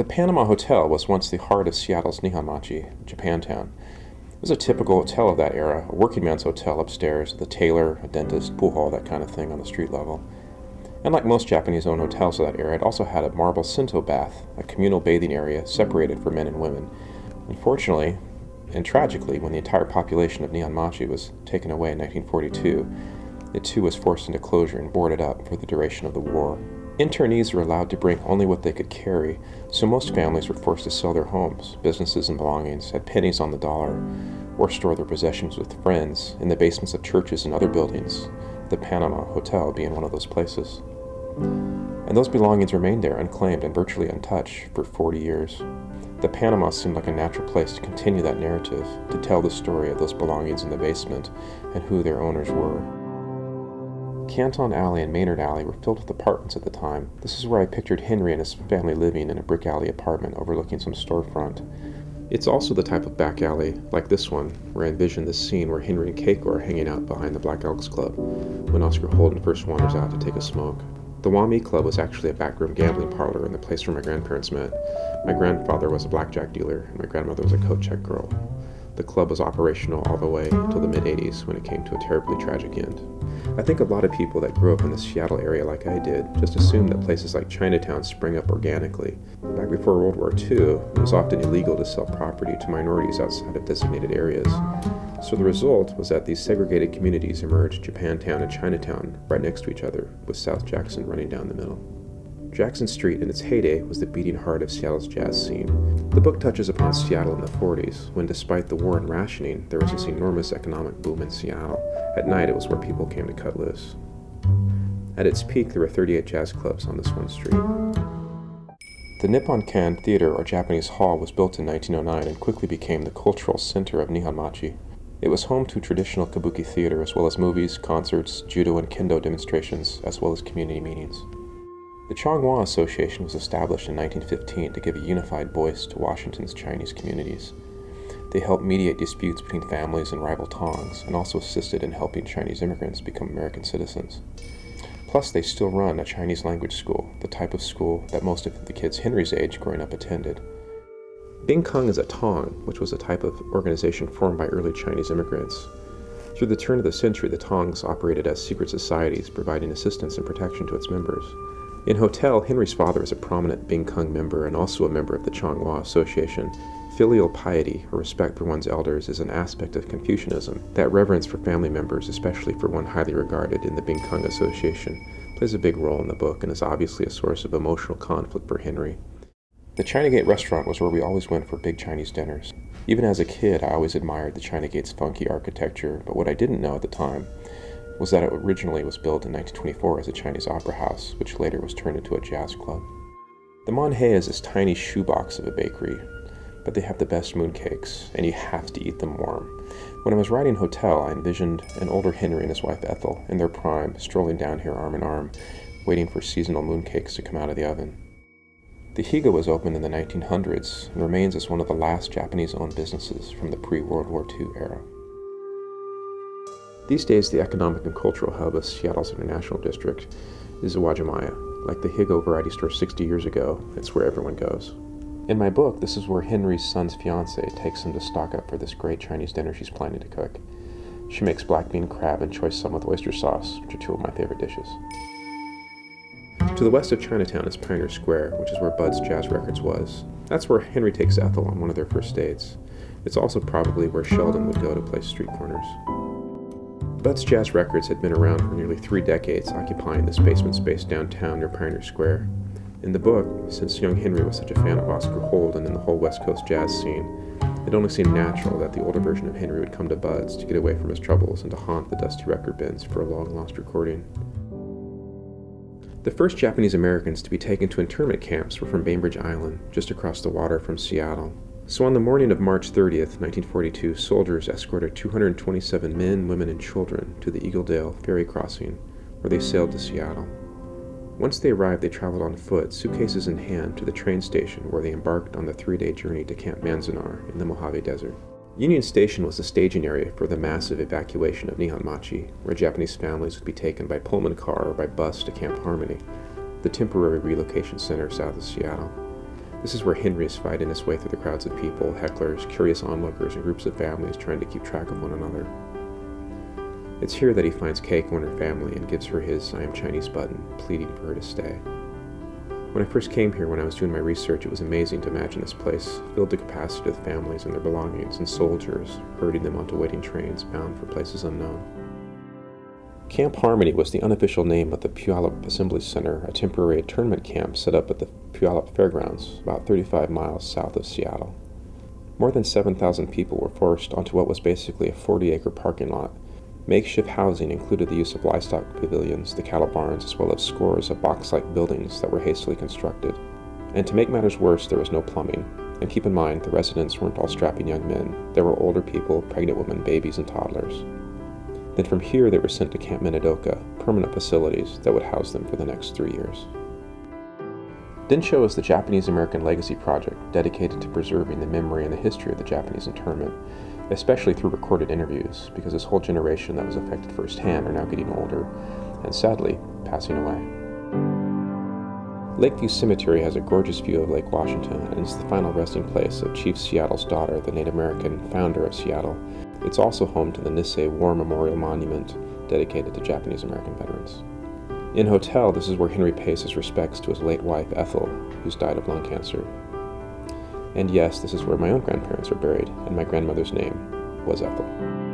The Panama Hotel was once the heart of Seattle's Nihonmachi, Japantown. It was a typical hotel of that era, a working man's hotel upstairs, with a tailor, a dentist, pool hall, that kind of thing on the street level. And like most Japanese owned hotels of that era, it also had a marble Shinto bath, a communal bathing area separated for men and women. Unfortunately, and tragically, when the entire population of Nihonmachi was taken away in 1942, it too was forced into closure and boarded up for the duration of the war. Internees were allowed to bring only what they could carry, so most families were forced to sell their homes, businesses, and belongings at pennies on the dollar, or store their possessions with friends in the basements of churches and other buildings, the Panama Hotel being one of those places. And those belongings remained there unclaimed and virtually untouched for 40 years. The Panama seemed like a natural place to continue that narrative, to tell the story of those belongings in the basement and who their owners were. Canton Alley and Maynard Alley were filled with apartments at the time. This is where I pictured Henry and his family living in a brick alley apartment overlooking some storefront. It's also the type of back alley, like this one, where I envisioned the scene where Henry and Keiko are hanging out behind the Black Elks Club when Oscar Holden first wanders out to take a smoke. The Wah Mee Club was actually a backroom gambling parlor and the place where my grandparents met. My grandfather was a blackjack dealer, and my grandmother was a coat check girl. The club was operational all the way until the mid 80s when it came to a terribly tragic end. I think a lot of people that grew up in the Seattle area like I did just assume that places like Chinatown spring up organically. Back before World War II, it was often illegal to sell property to minorities outside of designated areas. So the result was that these segregated communities emerged Japantown and Chinatown right next to each other, with South Jackson running down the middle. Jackson Street in its heyday was the beating heart of Seattle's jazz scene. The book touches upon Seattle in the 40s, when despite the war and rationing, there was this enormous economic boom in Seattle. At night, it was where people came to cut loose. At its peak, there were 38 jazz clubs on this one street. The Nippon Kan Theater, or Japanese Hall, was built in 1909 and quickly became the cultural center of Nihonmachi. It was home to traditional kabuki theater as well as movies, concerts, judo and kendo demonstrations, as well as community meetings. The Chong Wa Association was established in 1915 to give a unified voice to Washington's Chinese communities. They helped mediate disputes between families and rival tongs and also assisted in helping Chinese immigrants become American citizens. Plus, they still run a Chinese language school, the type of school that most of the kids Henry's age growing up attended. Bing Kung is a Tong, which was a type of organization formed by early Chinese immigrants. Through the turn of the century, the Tongs operated as secret societies, providing assistance and protection to its members. In Hotel, Henry's father is a prominent Bing Kung member and also a member of the Chong Wa Association. Filial piety, or respect for one's elders, is an aspect of Confucianism. That reverence for family members, especially for one highly regarded in the Bing Kung Association, plays a big role in the book and is obviously a source of emotional conflict for Henry. The China Gate restaurant was where we always went for big Chinese dinners. Even as a kid, I always admired the China Gate's funky architecture, but what I didn't know at the time was that it originally was built in 1924 as a Chinese opera house, which later was turned into a jazz club. The Mon Hei is this tiny shoebox of a bakery, but they have the best mooncakes, and you have to eat them warm. When I was writing Hotel, I envisioned an older Henry and his wife Ethel, in their prime, strolling down here arm in arm, waiting for seasonal mooncakes to come out of the oven. The Higo was opened in the 1900s and remains as one of the last Japanese owned businesses from the pre World War II era. These days, the economic and cultural hub of Seattle's International District is Uwajimaya. Like the Higo variety store 60 years ago, it's where everyone goes. In my book, this is where Henry's son's fiance takes him to stock up for this great Chinese dinner she's planning to cook. She makes black bean crab and choice salmon with oyster sauce, which are two of my favorite dishes. To the west of Chinatown is Pioneer Square, which is where Bud's Jazz Records was. That's where Henry takes Ethel on one of their first dates. It's also probably where Sheldon would go to play street corners. Bud's Jazz Records had been around for nearly three decades, occupying this basement space downtown near Pioneer Square. In the book, since young Henry was such a fan of Oscar Holden and the whole West Coast jazz scene, it only seemed natural that the older version of Henry would come to Bud's to get away from his troubles and to haunt the dusty record bins for a long lost recording. The first Japanese Americans to be taken to internment camps were from Bainbridge Island, just across the water from Seattle. So on the morning of March 30th, 1942, soldiers escorted 227 men, women, and children to the Eagledale ferry crossing, where they sailed to Seattle. Once they arrived, they traveled on foot, suitcases in hand, to the train station where they embarked on the three day journey to Camp Manzanar in the Mojave Desert. Union Station was the staging area for the massive evacuation of Nihonmachi, where Japanese families would be taken by Pullman car or by bus to Camp Harmony, the temporary relocation center south of Seattle. This is where Henry is fighting his way through the crowds of people, hecklers, curious onlookers, and groups of families trying to keep track of one another. It's here that he finds Keiko and her family and gives her his I am Chinese button, pleading for her to stay. When I first came here when I was doing my research, it was amazing to imagine this place filled to capacity with families and their belongings and soldiers herding them onto waiting trains bound for places unknown. Camp Harmony was the unofficial name of the Puyallup Assembly Center, a temporary internment camp set up at the Puyallup Fairgrounds, about 35 miles south of Seattle. More than 7,000 people were forced onto what was basically a 40 acre parking lot Makeshift housing included the use of livestock pavilions, the cattle barns, as well as scores of box like buildings that were hastily constructed. And to make matters worse, there was no plumbing. And keep in mind, the residents weren't all strapping young men. There were older people, pregnant women, babies, and toddlers. Then from here, they were sent to Camp Minidoka, permanent facilities that would house them for the next three years. Densho is the Japanese American Legacy Project dedicated to preserving the memory and the history of the Japanese internment especially through recorded interviews, because this whole generation that was affected firsthand are now getting older and sadly passing away. Lakeview Cemetery has a gorgeous view of Lake Washington and is the final resting place of Chief Seattle's daughter, the Native American founder of Seattle. It's also home to the Nisei War Memorial Monument dedicated to Japanese American veterans. In Hotel, this is where Henry pays his respects to his late wife, Ethel, who's died of lung cancer. And yes, this is where my own grandparents are buried, and my grandmother's name was Ethel.